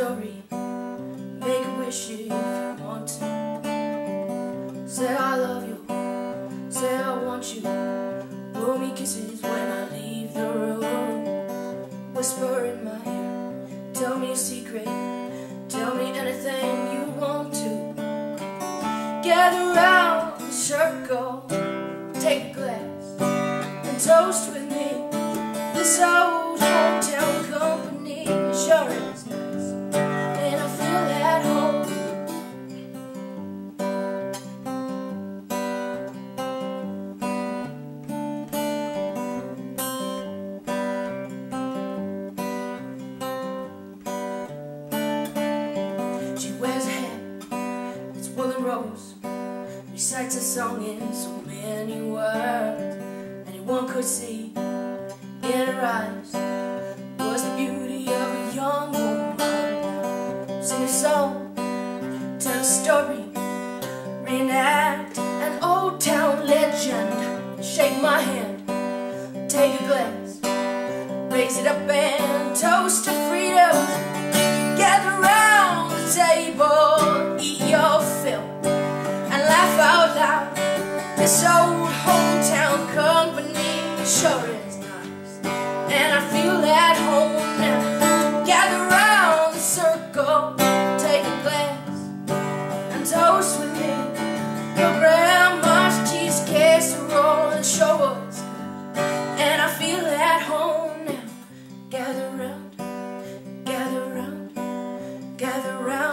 story. Make a wish if you want to. Say I love you. Say I want you. Blow me kisses when I leave the room. Whisper in my ear Tell me a secret. Recites a song in so many words. Anyone could see in her eyes Was the beauty of a young woman. Sing a song, tell a story Reenact an old town legend. Shake my hand, take a glass Raise it up and toast to freedom. Gather round the table. This old hometown company sure is nice, and I feel at home now. Gather the circle, take a glass, and toast with me. Your grandma's cheese casserole and I feel at home now. Gather round, gather round, gather round.